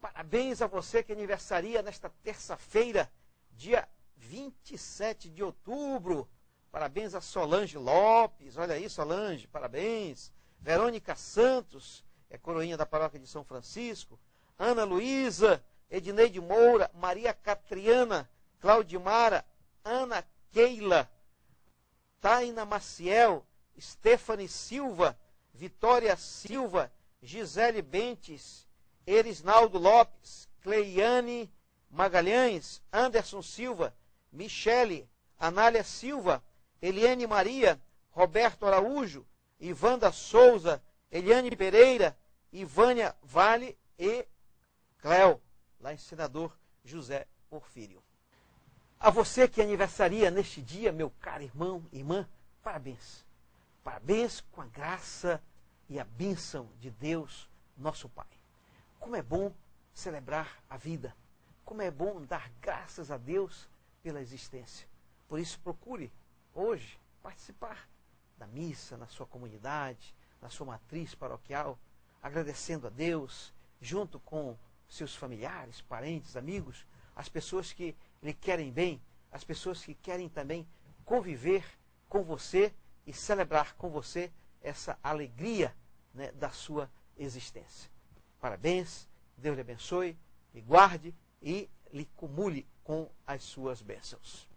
Parabéns a você que aniversaria nesta terça-feira, dia 27 de outubro. Parabéns a Solange Lopes, olha aí, Solange, parabéns. Verônica Santos, é coroinha da paróquia de São Francisco. Ana Luísa, Edneide Moura, Maria Catriana, Claudimara, Ana Keila, Taina Maciel, Stephanie Silva, Vitória Silva, Gisele Bentes, Erisnaldo Lopes, Cleiane Magalhães, Anderson Silva, Michele, Anália Silva, Eliane Maria, Roberto Araújo, Ivanda Souza, Eliane Pereira, Ivânia Vale e Cléo, lá em Senador José Porfírio. A você que aniversaria neste dia, meu caro irmão e irmã, parabéns. Parabéns com a graça e a bênção de Deus, nosso Pai. Como é bom celebrar a vida. Como é bom dar graças a Deus pela existência. Por isso, procure hoje participar da missa na sua comunidade, na sua matriz paroquial, agradecendo a Deus, junto com seus familiares, parentes, amigos, as pessoas que lhe querem bem, as pessoas que querem também conviver com você e celebrar com você essa alegria né, da sua existência. Parabéns, Deus lhe abençoe, lhe guarde e lhe cumule com as suas bênçãos.